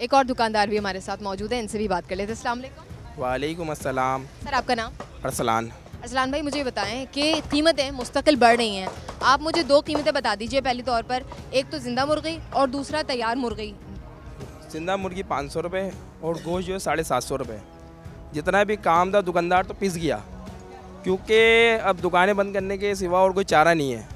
एक और दुकानदार भी हमारे साथ मौजूद है इनसे भी बात कर लेते हैं। वालेकुम। अस्सलाम। सर आपका नाम? अरसलान। अरसलान भाई मुझे बताएँ कि कीमतें मुस्तकिल बढ़ रही हैं। आप मुझे दो कीमतें बता दीजिए पहले तौर पर एक तो ज़िंदा मुर्गी और दूसरा तैयार मुर्गी। ज़िंदा मुर्गी पाँच सौ रुपये और गोश्त जो है साढ़े सात सौ रुपये जितना भी काम था दुकानदार तो पिस गया। क्योंकि अब दुकानें बंद करने के सिवा और कोई चारा नहीं है।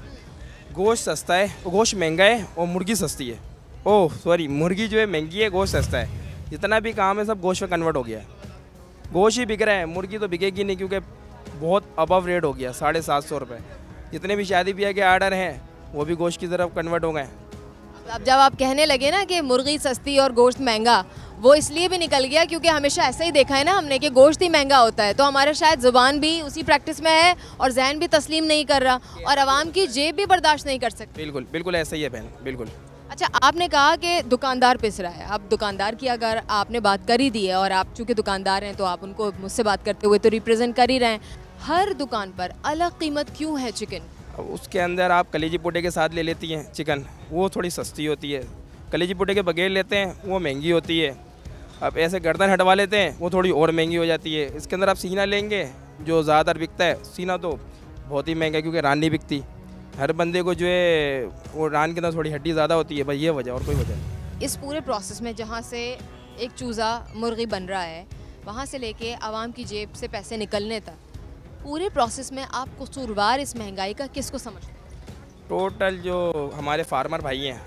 गोश्त सस्ता है गोश्त महँगा है और मुर्गी सस्ती है। ओह सॉरी मुर्गी जो है महँगी है गोश्त सस्ता है। जितना भी काम है सब गोश्त में कन्वर्ट हो गया है। गोश्त ही बिक रहा है मुर्गी तो बिकेगी नहीं क्योंकि बहुत अबव रेट हो गया साढ़े सात सौ रुपये जितने भी शादी ब्याह के आर्डर हैं वो भी गोश्त की तरफ़ कन्वर्ट हो गए अब जब आप कहने लगे ना कि मुर्गी सस्ती और गोश्त महँगा वो इसलिए भी निकल गया क्योंकि हमेशा ऐसा ही देखा है ना हमने कि गोश्त ही महँगा होता है। तो हमारा शायद ज़ुबान भी उसी प्रैक्टिस में है और जहन भी तस्लीम नहीं कर रहा और आवाम की जेब भी बर्दाश्त नहीं कर सकती। बिल्कुल बिल्कुल ऐसा ही है बहन बिल्कुल। अच्छा आपने कहा कि दुकानदार पिस रहा है। अब दुकानदार की अगर आपने बात कर ही दी है और आप चूँकि दुकानदार हैं तो आप उनको मुझसे बात करते हुए तो रिप्रेजेंट कर ही रहे हैं। हर दुकान पर अलग कीमत क्यों है चिकन? उसके अंदर आप कलेजी पुटे के साथ ले लेती हैं चिकन। वो थोड़ी सस्ती होती है। कलेजी पुटे के बगैर लेते हैं, वो महँगी होती है। अब ऐसे गर्दन हटवा लेते हैं, वो थोड़ी और महँगी हो जाती है। इसके अंदर आप सीना लेंगे, जो ज़्यादातर बिकता है, सीना तो बहुत ही महँगा क्योंकि रान नहीं बिकती। हर बंदे को जो है वो रान के अंदर थोड़ी हड्डी ज़्यादा होती है भाई ये वजह और कोई वजह नहीं। इस पूरे प्रोसेस में जहाँ से एक चूज़ा मुर्गी बन रहा है वहाँ से लेके आवाम की जेब से पैसे निकलने तक पूरे प्रोसेस में आप कसूरवार इस महँगाई का किसको समझते हैं? टोटल जो हमारे फार्मर भाई हैं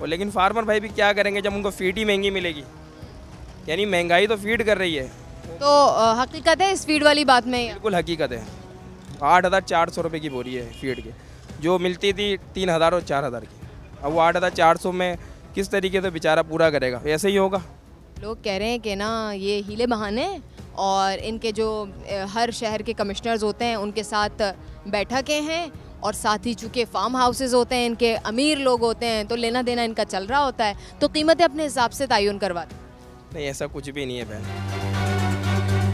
वो लेकिन फार्मर भाई भी क्या करेंगे जब उनको फ़ीड ही महँगी मिलेगी? यानी महँगाई तो फ़ीड कर रही है। तो हकीकत है इस फ़ीड वाली बात में बिल्कुल हकीकत है। आठ हज़ार चार सौ रुपये की बोरी है फ़ीड की। जो मिलती थी तीन हज़ार और चार हज़ार की। अब वो आठ हज़ार चार सौ में किस तरीके से बेचारा पूरा करेगा? ऐसे ही होगा। लोग कह रहे हैं कि ना ये हीले बहाने और इनके जो हर शहर के कमिश्नर्स होते हैं उनके साथ बैठकें हैं और साथ ही चूँकि फार्म हाउसेज होते हैं इनके अमीर लोग होते हैं तो लेना देना इनका चल रहा होता है। तो कीमतें अपने हिसाब से तयन करवाते हैं। नहीं ऐसा कुछ भी नहीं है बहन।